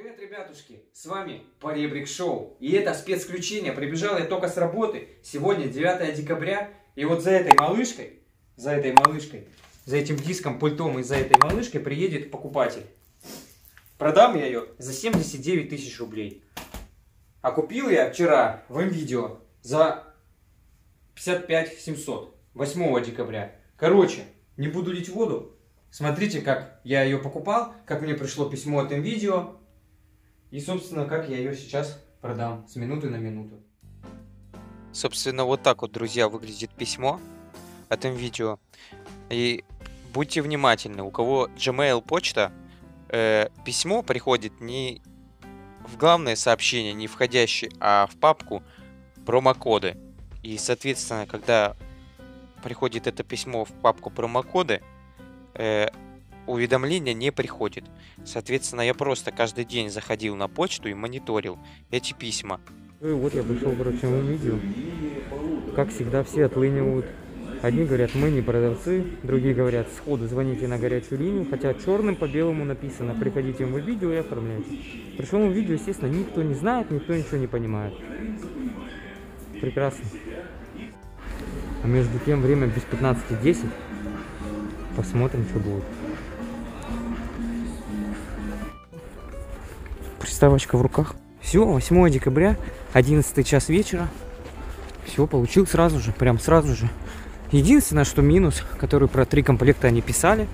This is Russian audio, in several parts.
Привет, ребятушки! С вами Поребрик Шоу. И это спецключение. Прибежал я только с работы. Сегодня 9 декабря. И вот за этой малышкой, за этой малышкой, за этим диском, пультом и за этой малышкой приедет покупатель. Продам я ее за 79 тысяч рублей. А купил я вчера в видео за 55 700. 8 декабря. Короче, не буду лить воду. Смотрите, как я ее покупал, как мне пришло письмо от видео. И, собственно, как я ее сейчас продам с минуты на минуту. Собственно, вот так вот, друзья, выглядит письмо от видео. И будьте внимательны, у кого Gmail почта, э, письмо приходит не в главное сообщение, не входящее, а в папку промокоды. И, соответственно, когда приходит это письмо в папку промокоды, э, уведомления не приходит. Соответственно, я просто каждый день заходил на почту и мониторил эти письма. Ну и вот я пришел, короче, на видео. Как всегда, все отлынивают. Одни говорят, мы не продавцы, другие говорят, сходу звоните на горячую линию, хотя черным по белому написано, приходите в видео и оформляйте. Пришел в видео, естественно, никто не знает, никто ничего не понимает. Прекрасно. А между тем время без 15.10. Посмотрим, что будет. Приставочка в руках. Все, 8 декабря, 11 час вечера. Все, получил сразу же, прям сразу же. Единственное, что минус, который про три комплекта они писали,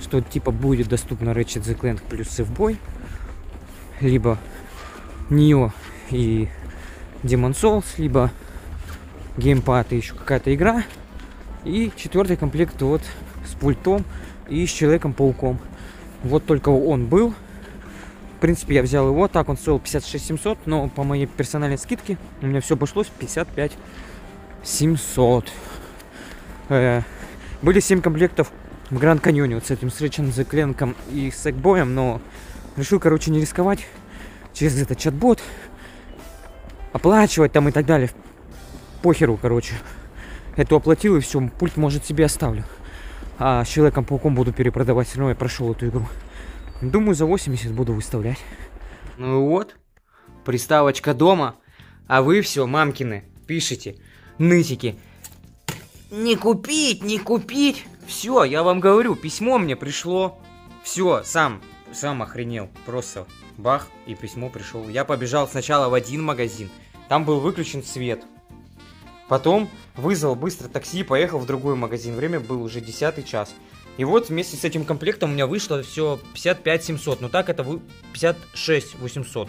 что типа будет доступно Ratchet the Clank плюс Safeboy, либо Neo и Demon Souls, либо геймпад и еще какая-то игра. И четвертый комплект вот с пультом и с Человеком-пауком. Вот только он был. Принципе, я взял его. Так, он стоил 56 700, но по моей персональной скидке у меня все обошлось 55 700. Э, были 7 комплектов в Гранд Каньоне вот с этим Сречен Зекленком и с Экбоем, но решил, короче, не рисковать через этот чат-бот, оплачивать там и так далее. Похеру, короче. Эту оплатил и все, пульт может себе оставлю. А с Человеком-пауком буду перепродавать, все равно я прошел эту игру. Думаю, за 80 буду выставлять. Ну вот, приставочка дома. А вы все, мамкины, пишите, нытики. Не купить, не купить. Все, я вам говорю, письмо мне пришло. Все, сам, сам охренел. Просто бах, и письмо пришло. Я побежал сначала в один магазин. Там был выключен свет. Потом вызвал быстро такси, поехал в другой магазин. Время был уже 10 час. И вот вместе с этим комплектом у меня вышло все 55 700. Ну так это 56 800.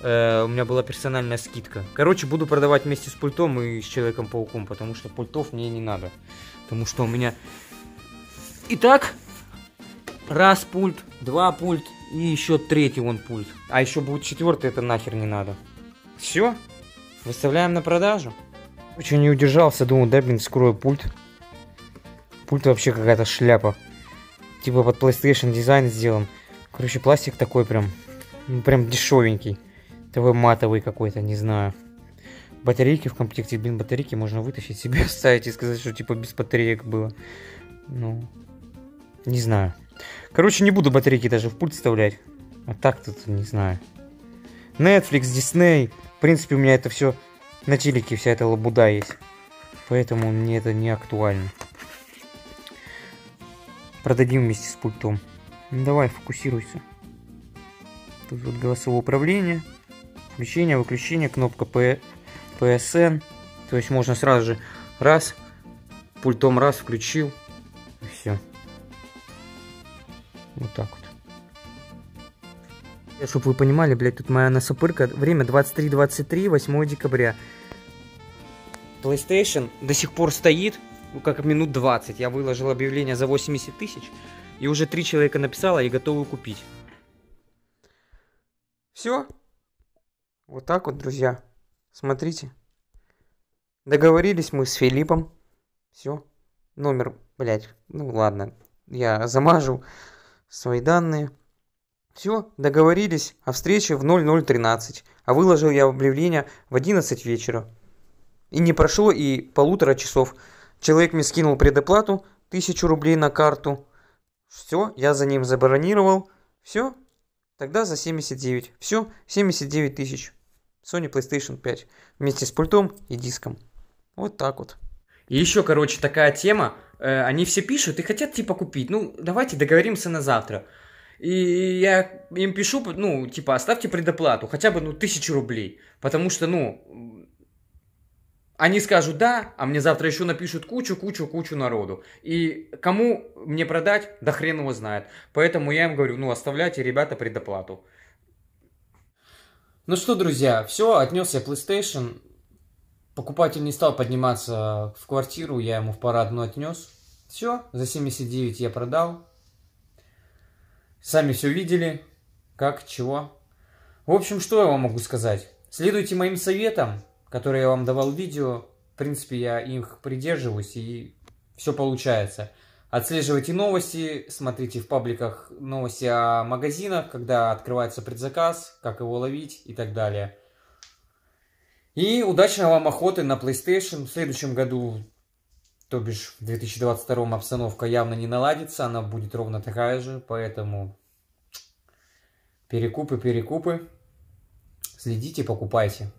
Э, у меня была персональная скидка. Короче, буду продавать вместе с пультом и с Человеком-пауком, потому что пультов мне не надо. Потому что у меня... Итак, раз пульт, два пульт и еще третий вон пульт. А еще будет четвертый, это нахер не надо. Все, выставляем на продажу. Очень не удержался, думал, да, блин, скрою пульт. Пульт вообще какая-то шляпа. Типа под PlayStation дизайн сделан. Короче, пластик такой прям, ну, прям дешевенький. Такой матовый какой-то, не знаю. Батарейки в комплекте, блин, батарейки можно вытащить себе, оставить и сказать, что типа без батареек было. Ну, не знаю. Короче, не буду батарейки даже в пульт вставлять. А так тут, не знаю. Netflix, Disney. В принципе, у меня это все на телеке вся эта лабуда есть. Поэтому мне это не актуально. Продадим вместе с пультом. Ну, давай, фокусируйся. Тут вот голосовое управление. Включение, выключение, кнопка P PSN. То есть можно сразу же раз, пультом раз включил. И все. Вот так вот. Чтобы вы понимали, блядь, тут моя насопырка. Время 23.23, 8 декабря. PlayStation до сих пор стоит, ну, как минут 20. Я выложил объявление за 80 тысяч, и уже три человека написало и готовы купить. Все. Вот так вот, друзья. Смотрите. Договорились мы с Филиппом. Все. Номер, блядь, ну ладно. Я замажу свои данные. Все, договорились о встрече в 0013. А выложил я объявление в 11 вечера. И не прошло и полутора часов. Человек мне скинул предоплату, тысячу рублей на карту. Все, я за ним забронировал. Все, Тогда за 79. Все, 79 тысяч. Sony PlayStation 5. Вместе с пультом и диском. Вот так вот. И еще, короче, такая тема. Э, они все пишут и хотят типа купить. Ну, давайте договоримся на завтра. И я им пишу, ну, типа, оставьте предоплату, хотя бы, ну, тысячу рублей. Потому что, ну, они скажут да, а мне завтра еще напишут кучу, кучу, кучу народу. И кому мне продать, да хрен его знает. Поэтому я им говорю, ну, оставляйте, ребята, предоплату. Ну что, друзья, все, отнес я PlayStation. Покупатель не стал подниматься в квартиру, я ему в парадную отнес. Все, за 79 я продал. Сами все видели, как, чего. В общем, что я вам могу сказать? Следуйте моим советам, которые я вам давал видео. В принципе, я их придерживаюсь, и все получается. Отслеживайте новости, смотрите в пабликах новости о магазинах, когда открывается предзаказ, как его ловить и так далее. И удачной вам охоты на PlayStation. В следующем году, то бишь в 2022 обстановка явно не наладится, она будет ровно такая же, поэтому перекупы, перекупы. Следите, покупайте.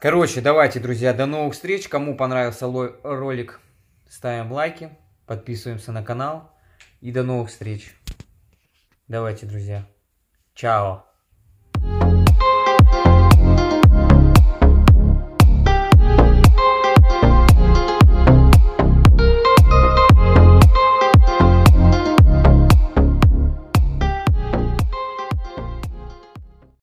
Короче, давайте, друзья, до новых встреч. Кому понравился ролик, ставим лайки. Подписываемся на канал. И до новых встреч. Давайте, друзья. Чао.